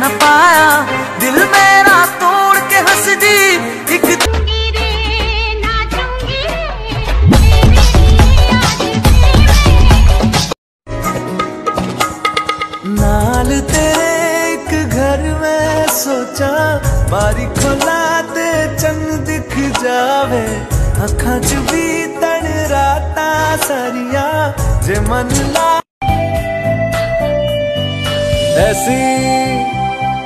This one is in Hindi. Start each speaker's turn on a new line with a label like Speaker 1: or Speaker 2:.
Speaker 1: न पाया। दिल मेरा तोड़ के हंस दी एक नाल तेरे एक घर में सोचा बारी खोला ते चंद दिख जावे। अखा च भी तन राता सरिया, जे मन ला ऐसी